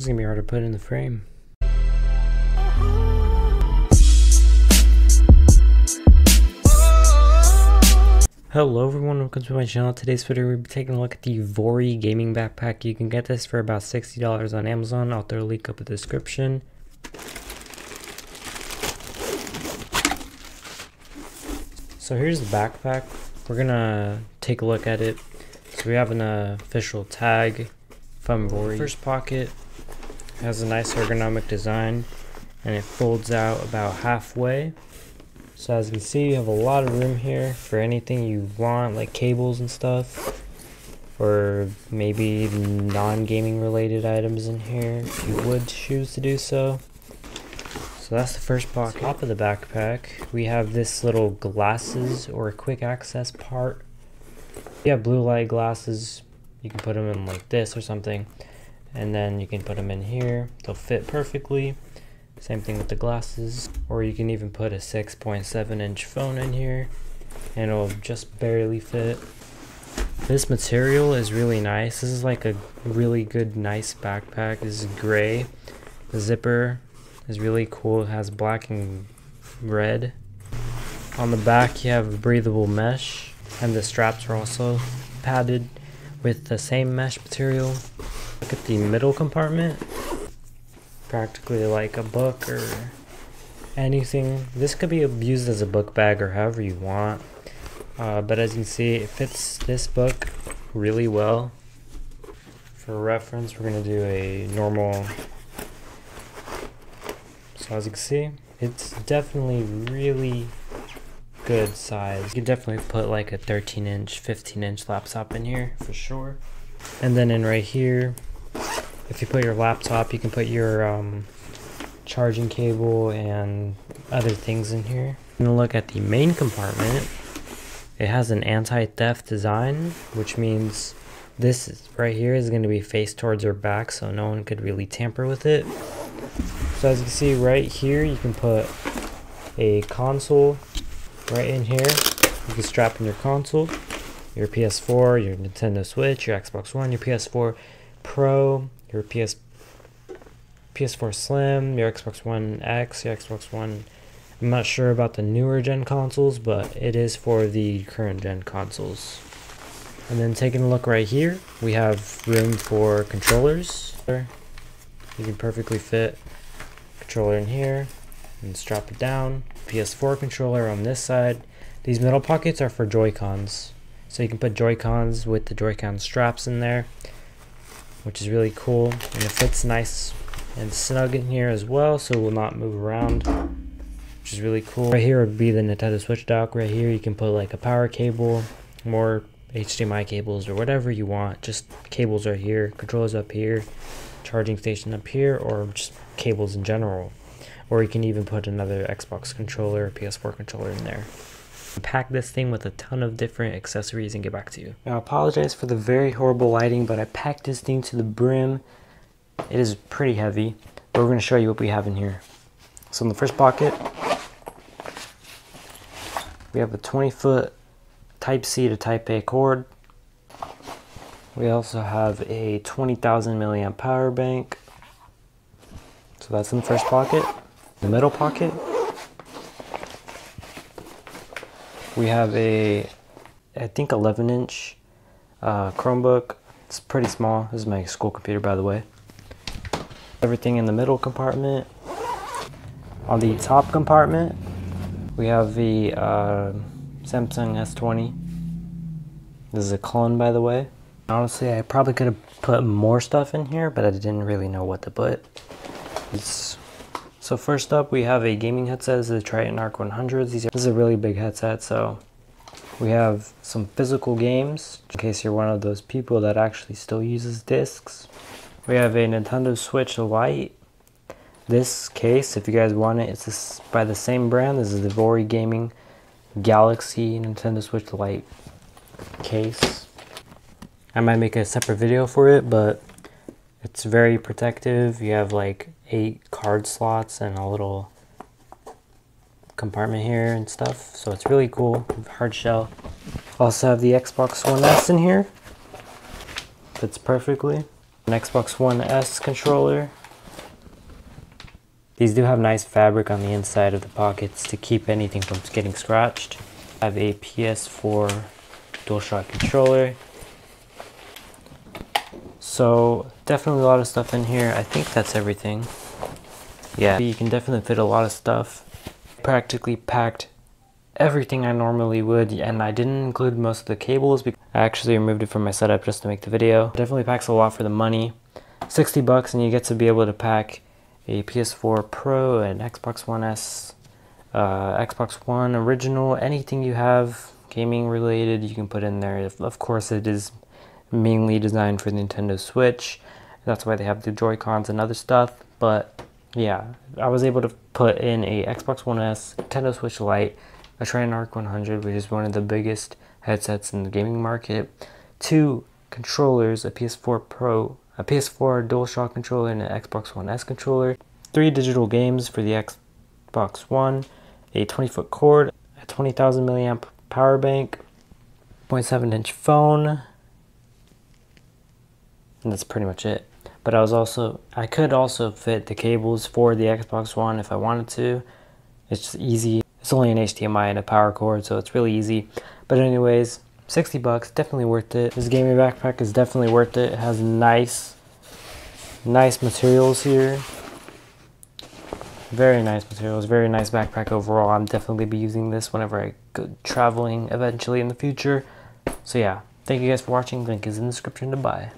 Is gonna be hard to put in the frame. Hello everyone, welcome to my channel. Today's video we'll be taking a look at the Vori gaming backpack. You can get this for about $60 on Amazon. I'll throw a link up in the description. So here's the backpack. We're gonna take a look at it. So we have an official tag from Vori. First pocket has a nice ergonomic design and it folds out about halfway. So as you can see, you have a lot of room here for anything you want, like cables and stuff. Or maybe non-gaming related items in here, if you would choose to do so. So that's the first pocket. Top of the backpack, we have this little glasses or a quick access part. You have blue light glasses, you can put them in like this or something. And then you can put them in here, they'll fit perfectly. Same thing with the glasses. Or you can even put a 6.7 inch phone in here and it'll just barely fit. This material is really nice. This is like a really good, nice backpack. This is gray. The zipper is really cool. It has black and red. On the back you have breathable mesh and the straps are also padded with the same mesh material. Look at the middle compartment practically like a book or anything. This could be used as a book bag or however you want. Uh, but as you can see, it fits this book really well. For reference, we're going to do a normal. So as you can see, it's definitely really good size. You can definitely put like a 13 inch, 15 inch laptop in here for sure. And then in right here, if you put your laptop, you can put your um, charging cable and other things in here. I'm gonna look at the main compartment. It has an anti-theft design, which means this right here is going to be faced towards your back so no one could really tamper with it. So as you can see right here, you can put a console right in here. You can strap in your console, your PS4, your Nintendo Switch, your Xbox One, your PS4 Pro, your PS PS4 Slim, your Xbox One X, your Xbox One. I'm not sure about the newer gen consoles, but it is for the current gen consoles. And then taking a look right here, we have room for controllers. You can perfectly fit controller in here and strap it down. PS4 controller on this side. These middle pockets are for Joy-Cons. So you can put Joy-Cons with the Joy-Con straps in there which is really cool and it fits nice and snug in here as well so it will not move around which is really cool right here would be the Nintendo Switch dock right here you can put like a power cable more HDMI cables or whatever you want just cables right here controllers up here charging station up here or just cables in general or you can even put another Xbox controller or PS4 controller in there pack this thing with a ton of different accessories and get back to you. Now, I apologize for the very horrible lighting, but I packed this thing to the brim. It is pretty heavy, but we're going to show you what we have in here. So in the first pocket, we have a 20 foot Type-C to Type-A cord. We also have a 20,000 milliamp power bank. So that's in the first pocket. The middle pocket, we have a I think 11 inch uh, Chromebook. It's pretty small. This is my school computer, by the way. Everything in the middle compartment. On the top compartment, we have the uh, Samsung S20. This is a clone, by the way. Honestly, I probably could have put more stuff in here, but I didn't really know what to put. It's so first up, we have a gaming headset. This is the Tritton ARK 100. These are, this is a really big headset, so we have some physical games, in case you're one of those people that actually still uses discs. We have a Nintendo Switch Lite. This case, if you guys want it, it's by the same brand. This is the Vori Gaming Galaxy Nintendo Switch Lite case. I might make a separate video for it, but it's very protective. You have like eight card slots and a little compartment here and stuff. So it's really cool, hard shell. Also have the Xbox One S in here. Fits perfectly. An Xbox One S controller. These do have nice fabric on the inside of the pockets to keep anything from getting scratched. I have a PS4 DualShock controller. So definitely a lot of stuff in here. I think that's everything. Yeah, you can definitely fit a lot of stuff. Practically packed everything I normally would and I didn't include most of the cables because I actually removed it from my setup just to make the video. Definitely packs a lot for the money. 60 bucks and you get to be able to pack a PS4 Pro, an Xbox One S, uh, Xbox One original, anything you have gaming related you can put in there. Of course it is mainly designed for the Nintendo Switch. That's why they have the Joy-Cons and other stuff. But yeah, I was able to put in a Xbox One S, Nintendo Switch Lite, a Tritton 100, which is one of the biggest headsets in the gaming market, two controllers, a PS4 Pro, a PS4 DualShock controller, and an Xbox One S controller, three digital games for the Xbox One, a 20 foot cord, a 20,000 milliamp power bank, 0.7 inch phone, and that's pretty much it. But I was also, I could also fit the cables for the Xbox One if I wanted to. It's easy. It's only an HDMI and a power cord, so it's really easy. But anyways, 60 bucks, definitely worth it. This gaming backpack is definitely worth it. It has nice, nice materials here. Very nice materials, very nice backpack overall. I'm definitely be using this whenever I go traveling eventually in the future. So yeah, thank you guys for watching. Link is in the description to buy.